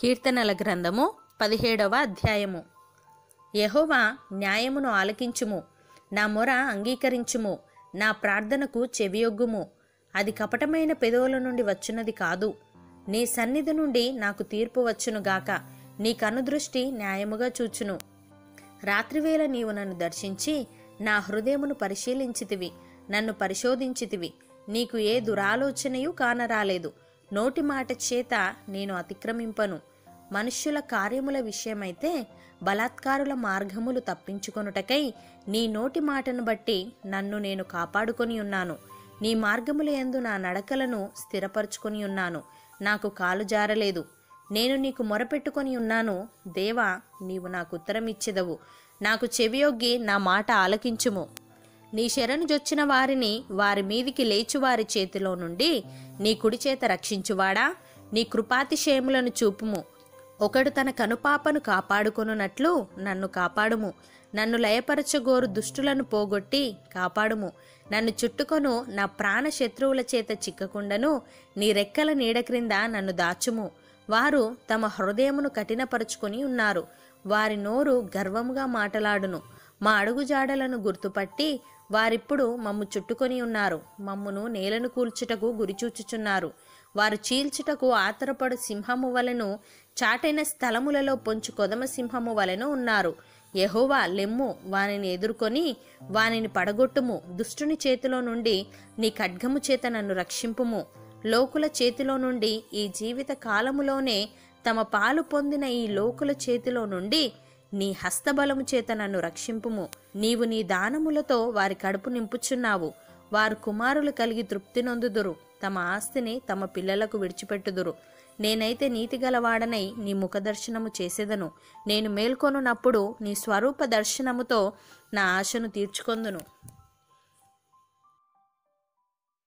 కీర్తనల గ్రంథము పదిహేడవ అధ్యాయము. యహోవా న్యాయమును ఆలకించుము నా మొర అంగీకరించుము నా ప్రార్థనకు చెవియొగ్గుము. అది కపటమైన పెదవుల నుండి వచ్చున్నది కాదు. నీ సన్నిధి నుండి నాకు తీర్పు వచ్చునుగాక నీ కనుదృష్టి న్యాయముగా చూచును. రాత్రివేళ నీవు నన్ను దర్శించి నా హృదయమును పరిశీలించితివి నన్ను పరిశోధించితివి. నీకు ఏ దురాలోచనయు కానరాలేదు. నోటి మాట చేత నేను అతిక్రమింపను. మనుష్యుల కార్యముల విషయమైతే బలాత్కారుల మార్గములు తప్పించుకొనుటకై నీ నోటి మాటను బట్టి నన్ను నేను కాపాడుకొని ఉన్నాను. నీ మార్గముల యందు నా నడకలను స్థిరపరుచుకొని ఉన్నాను. నాకు కాలు జారలేదు. నేను నీకు మొరపెట్టుకొని ఉన్నాను. దేవా నీవు నాకు ఉత్తరం ఇచ్చెదవు నాకు చెవియొగ్గి నా మాట ఆలకించుము. నీ శరణు జొచ్చిన వారిని వారి మీదికి లేచు వారి చేతిలో నుండి నీ కుడి చేత రక్షించువాడా? నీ కృపాతిశయములను చూపుము. ఒకడు తన కనుపాపను కాపాడుకొనున్నట్లు నన్ను కాపాడుము. నన్ను లయపరచగోరు దుష్టులను పోగొట్టి కాపాడుము. నన్ను చుట్టుకొను నా ప్రాణ శత్రువుల చేత చిక్కకుండను నీ రెక్కల నీడ క్రింద నన్ను దాచుము. వారు తమ హృదయమును కఠినపరుచుకొని ఉన్నారు. వారి నోరు గర్వముగా మాటలాడును. మా అడుగుజాడలను గుర్తుపట్టి వారిప్పుడు మమ్ము చుట్టుకొని ఉన్నారు. మమ్మును నేలను కూల్చుటకు గురిచూచుచున్నారు వారు చీల్చుటకు ఆతరపడు సింహము వలెను చాటైన స్థలములలో పొంచు కొదమ సింహము వలెను ఉన్నారు. యహోవా లెమ్ము వానిని ఎదుర్కొని వానిని పడగొట్టుము. దుష్టుని చేతిలో నుండి నీ ఖడ్గము చేత నన్ను రక్షింపుము. లోకుల చేతిలో నుండి ఈ జీవిత కాలములోనే తమ పాలు పొందిన ఈ లోకుల చేతిలో నుండి నీ హస్తబలము చేత నన్ను రక్షింపుము. నీవు నీ దానములతో వారి కడుపు నింపుచున్నావు. వారు కుమారులు కలిగి తృప్తి నొందుదురు. తమ ఆస్తిని తమ పిల్లలకు విడిచిపెట్టుదురు. నేనైతే నీతిగలవాడనై నీ ముఖదర్శనము చేసేదను. నేను మేల్కొనున్నప్పుడు నీ స్వరూప దర్శనముతో నా ఆశను తీర్చుకొందును.